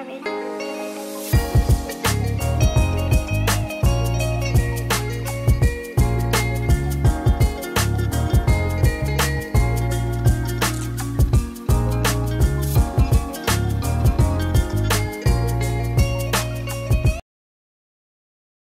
Karina.